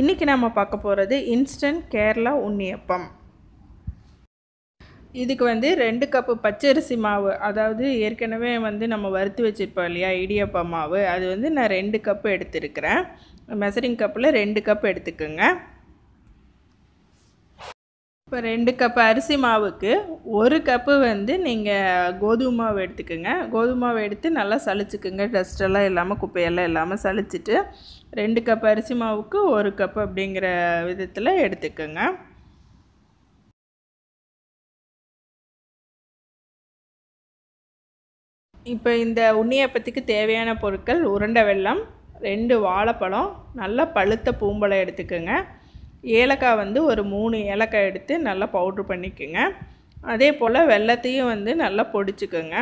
இன்றைக்கி நம்ம பார்க்க போகிறது இன்ஸ்டன்ட் கேரளா உண்ணியப்பம் இதுக்கு வந்து ரெண்டு கப்பு பச்சரிசி மாவு அதாவது ஏற்கனவே வந்து நம்ம வறுத்து வச்சுருப்போம் இல்லையா இடியப்ப மாவு. அது வந்து நான் ரெண்டு கப்பு எடுத்துருக்கிறேன். மெசரிங் கப்பில் ரெண்டு கப் எடுத்துக்கோங்க. இப்போ ரெண்டு கப் அரிசி மாவுக்கு ஒரு கப்பு வந்து நீங்கள் கோதுமை மாவு எடுத்துக்கோங்க. கோதுமை மாவு எடுத்து நல்லா சளிச்சுக்குங்க. டஸ்டெல்லாம் இல்லாமல் குப்பையெல்லாம் இல்லாமல் சளிச்சிட்டு ரெண்டு கப் அரிசி மாவுக்கு ஒரு கப் அப்படிங்கிற விதத்தில் எடுத்துக்கோங்க. இப்போ இந்த உண்ணியப்பத்துக்கு தேவையான பொருட்கள் உருண்டை வெள்ளம் ரெண்டு வாழைப்பழம் நல்லா பழுத்த பூம்பழம் எடுத்துக்கோங்க. ஏலக்காய் வந்து ஒரு மூணு ஏலக்காய் எடுத்து நல்லா பவுட்ரு பண்ணிக்கோங்க. அதே போல் வெள்ளத்தையும் வந்து நல்லா பொடிச்சுக்கோங்க.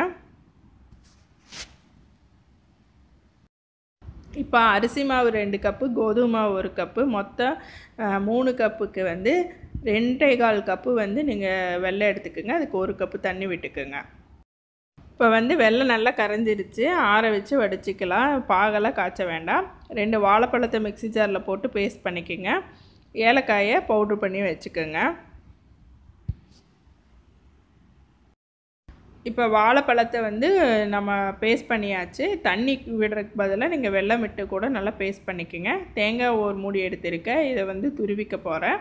இப்போ அரிசி மாவு ரெண்டு கப்பு கோதுமை மாவு ஒரு கப்பு மொத்தம் மூணு கப்புக்கு வந்து ரெண்டே கால் கப்பு வந்து நீங்கள் வெள்ளை எடுத்துக்கோங்க. அதுக்கு ஒரு கப்பு தண்ணி விட்டுக்குங்க. இப்போ வந்து வெள்ளை நல்லா கரைஞ்சிருச்சு. ஆற வச்சு வடிச்சிக்கலாம். பாகெல்லாம் காய்ச்ச வேண்டாம். ரெண்டு வாழைப்பழத்தை மிக்சி ஜாரில் போட்டு பேஸ்ட் பண்ணிக்கோங்க. ஏலக்காயை பவுட்ரு பண்ணி வச்சுக்கோங்க. இப்போ வாழைப்பழத்தை வந்து நம்ம பேஸ்ட் பண்ணியாச்சு. தண்ணி விடுறதுக்கு பதிலாக நீங்கள் வெள்ளம் விட்டு கூட நல்லா பேஸ்ட் பண்ணிக்கோங்க. தேங்காய் ஒரு மூடி எடுத்திருக்கேன். இதை வந்து துருவிக்க போகிறேன்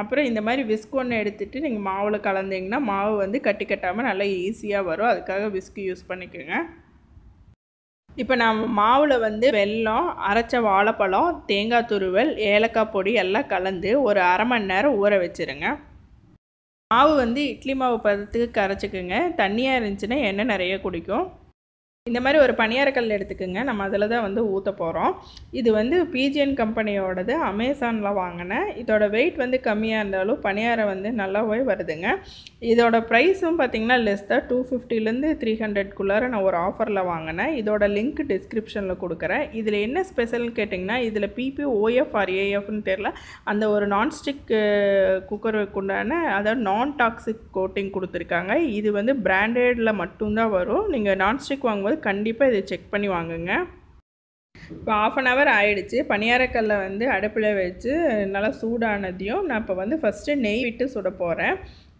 அப்புறம் இந்த மாதிரி விஸ்க் ஒன்று எடுத்துகிட்டு நீங்கள் மாவில் கலந்தீங்கன்னா மாவு வந்து கட்டி கட்டாமல் நல்லா ஈஸியாக வரும். அதுக்காக விஸ்க் யூஸ் பண்ணிக்கோங்க. இப்போ நான் மாவில் வந்து வெல்லம் அரைச்ச வாழைப்பழம் தேங்காய் துருவல் ஏலக்காய் பொடி எல்லாம் கலந்து ஒரு அரை மணி நேரம் ஊற வச்சுருங்க. மாவு வந்து இட்லி மாவு பதத்துக்கு கரைச்சிக்குங்க. தண்ணியாக இருந்துச்சுன்னா எண்ணெய் நிறைய குடிக்கும். இந்த மாதிரி ஒரு பணியாரக்கல் எடுத்துக்கோங்க. நம்ம அதில் தான் வந்து ஊற்ற போகிறோம் இது வந்து பிஜிஎன் கம்பெனியோடது அமேசானில் வாங்கினேன் இதோட வெயிட் வந்து கம்மியாக இருந்தாலும் பணியாரம் வந்து நல்லாவே வருதுங்க. இதோட ப்ரைஸும் பார்த்திங்கன்னா லெஸ் தான் டூ ஃபிஃப்டிலேருந்து த்ரீ ஹண்ட்ரட்குள்ளார நான் ஒரு ஆஃபரில் வாங்கினேன் இதோட லிங்க் டிஸ்கிரிப்ஷனில் கொடுக்குறேன். இதில் என்ன ஸ்பெஷல்னு கேட்டிங்கன்னா இதில் பிபி ஓஎஃப் ஆர் ஏஎஃப்னு தெரில அந்த ஒரு நான்ஸ்டிக் குக்கருக்கு உண்டான அதாவது நான் டாக்ஸிக் கோட்டிங் கொடுத்துருக்காங்க. இது வந்து பிராண்டடில் மட்டும்தான் வரும். நீங்கள் நான்ஸ்டிக் வாங்கும்போது கண்டிப்பாக இதை செக் பண்ணி வாங்குங்க. இப்போ ஆஃப் அன் ஹவர் ஆயிடுச்சு. பணியாரக்கல்லை வந்து அடுப்பில் வச்சு நல்லா சூடானதையும் நான் இப்போ வந்து ஃபஸ்ட்டு நெய் விட்டு சுட போகிறேன்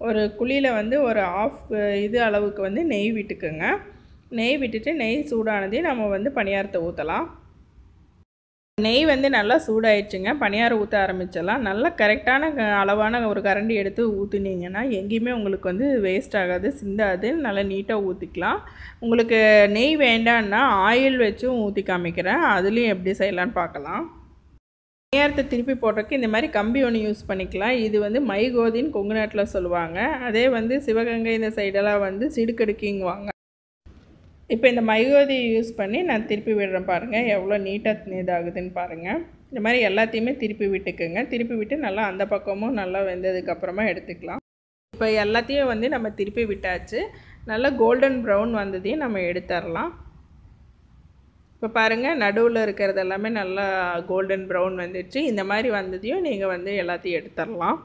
ஒரு குழியில் வந்து ஒரு ஆஃப் இது அளவுக்கு வந்து நெய் விட்டுக்குங்க. நெய் விட்டுட்டு நெய் சூடானதையும் நம்ம வந்து பணியாரத்தை ஊற்றலாம் நெய் வந்து நல்லா சூடாயிடுச்சுங்க. பணியாரம் ஊற்ற ஆரம்பிச்சிடலாம். நல்லா கரெக்டான அளவான ஒரு கரண்டி எடுத்து ஊற்றுனீங்கன்னா எங்கேயுமே உங்களுக்கு வந்து வேஸ்ட் ஆகாது சிந்தாது. நல்லா நீட்டாக ஊற்றிக்கலாம் உங்களுக்கு நெய் வேண்டான்னா ஆயில் வச்சும் ஊற்றி காமிக்கிறேன். அதுலேயும் எப்படி செய்யலான்னு பார்க்கலாம். பணியாரத்தை திருப்பி போடுறதுக்கு இந்த மாதிரி கம்பி ஒன்று யூஸ் பண்ணிக்கலாம். இது வந்து மைகோதின்னு கொங்கு நாட்டில் சொல்லுவாங்க. அதே வந்து சிவகங்கை இந்த சைடெல்லாம் வந்து சிடுக்கடுக்கிங்குவாங்க. இப்போ இந்த மைகோதியை யூஸ் பண்ணி நான் திருப்பி விடுறேன் பாருங்கள் எவ்வளோ நீட்டாக இதாகுதுன்னு பாருங்கள் இந்த மாதிரி எல்லாத்தையுமே திருப்பி விட்டுக்குங்க. திருப்பி விட்டு நல்லா அந்த பக்கமும் நல்லா வெந்ததுக்கப்புறமா எடுத்துக்கலாம். இப்போ எல்லாத்தையும் வந்து நம்ம திருப்பி விட்டாச்சு. நல்லா கோல்டன் ப்ரௌன் வந்ததையும் நம்ம எடுத்துடலாம் இப்போ பாருங்கள் நடுவில் இருக்கிறது எல்லாமே நல்லா கோல்டன் ப்ரௌன் வந்துடுச்சு இந்த மாதிரி வந்ததையும் நீங்கள் வந்து எல்லாத்தையும் எடுத்துடலாம்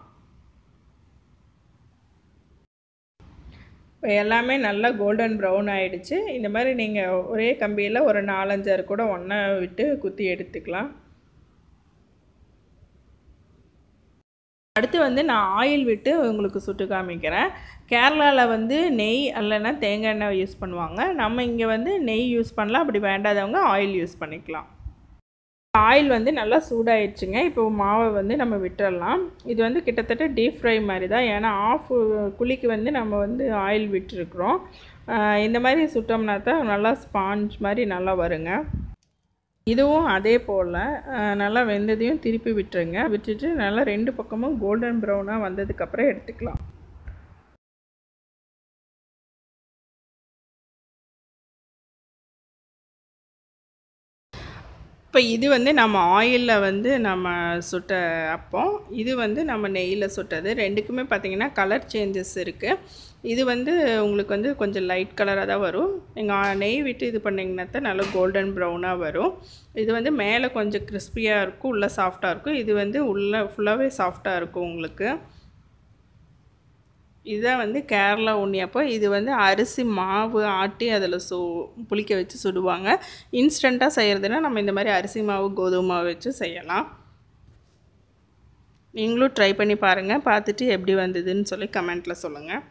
இப்போ எல்லாமே நல்லா கோல்டன் ப்ரௌன் ஆகிடுச்சு இந்த மாதிரி நீங்கள் ஒரே கம்பியில் ஒரு நாலஞ்சாறு கூட ஒன்றா விட்டு குத்தி எடுத்துக்கலாம். அடுத்து வந்து நான் ஆயில் விட்டு உங்களுக்கு சுட்டு காமிக்கிறேன். கேரளாவில் வந்து நெய் இல்லைன்னா தேங்காய் எண்ணெய் யூஸ் பண்ணுவாங்க. நம்ம இங்கே வந்து நெய் யூஸ் பண்ணலாம். அப்படி வேண்டாதவங்க ஆயில் யூஸ் பண்ணிக்கலாம். ஆயில் வந்து நல்லா சூடாயிடுச்சுங்க இப்போ மாவை வந்து நம்ம விட்டுறலாம். இது வந்து கிட்டத்தட்ட டீப் ஃப்ரை மாதிரி தான் ஏன்னா ஆஃப் குழிக்கு வந்து நம்ம வந்து ஆயில் விட்டுருக்குறோம். இந்த மாதிரி சுட்டோம்னா தான் நல்லா ஸ்பாஞ்ச் மாதிரி நல்லா வருங்க. இதுவும் அதே போல் நல்லா வெந்ததையும் திருப்பி விட்டுருங்க. விட்டுட்டு நல்லா ரெண்டு பக்கமும் கோல்டன் ப்ரௌனாக வந்ததுக்கப்புறம் எடுத்துக்கலாம். இப்போ இது வந்து நம்ம ஆயிலில் வந்து நம்ம சுட்ட அப்போ இது வந்து நம்ம நெய்யில் சுட்டது. ரெண்டுக்குமே பார்த்திங்கன்னா கலர் சேஞ்சஸ் இருக்குது இது வந்து உங்களுக்கு வந்து கொஞ்சம் லைட் கலராக தான் வரும். நீங்கள் நெய் விட்டு இது பண்ணிங்கன்னா தான் நல்லா கோல்டன் ப்ரௌனாக வரும். இது வந்து மேலே கொஞ்சம் கிறிஸ்பியாக இருக்கும். உள்ளே சாஃப்டாக இருக்கும். இது வந்து உள்ளே ஃபுல்லாகவே சாஃப்டாக இருக்கும் உங்களுக்கு. இதுதான் வந்து கேரளா உண்ணியப்பம் இது வந்து அரிசி மாவு ஆட்டி அதில் சு புளிக்க வச்சு சுடுவாங்க. இன்ஸ்டண்ட்டாக செய்கிறதுனா நம்ம இந்த மாதிரி அரிசி மாவு கோதுமை மாவு வச்சு செய்யலாம். நீங்களும் ட்ரை பண்ணி பாருங்கள் பார்த்துட்டு எப்படி வந்ததுன்னு சொல்லி கமெண்ட்டில் சொல்லுங்கள்